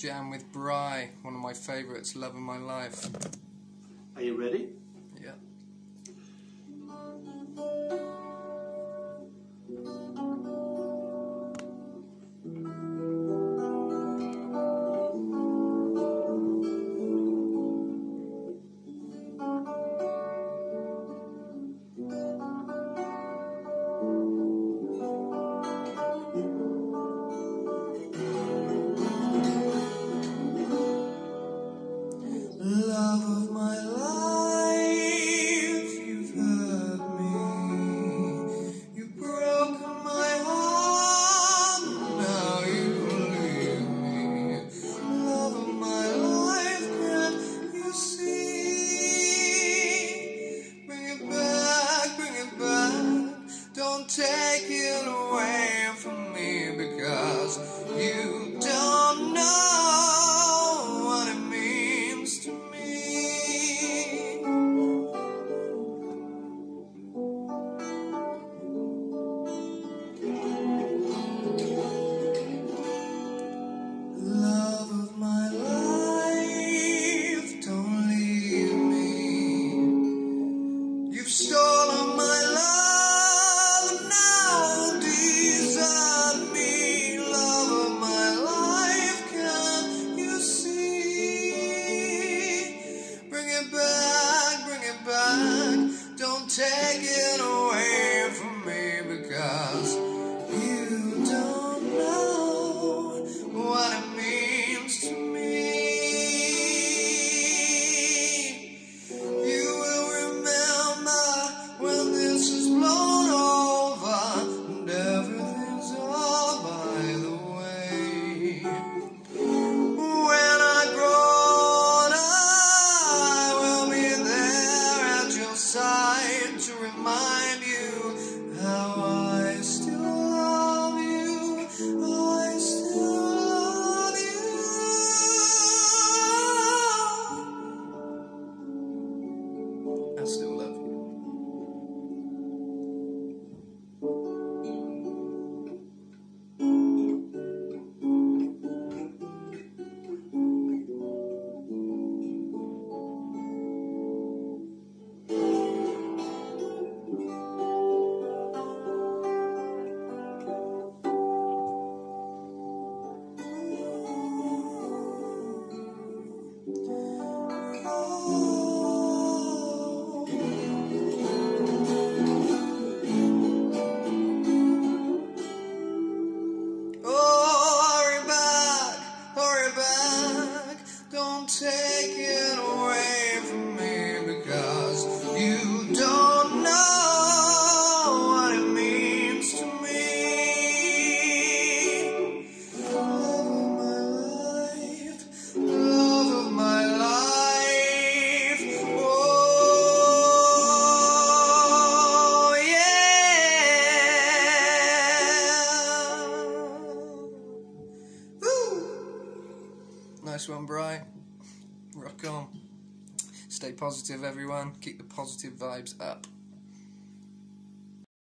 Jam with Bri, one of my favourites, love of my life. Are you ready? Yeah. take it away from me because you Nice one, Bri. Rock on. Stay positive, everyone. Keep the positive vibes up.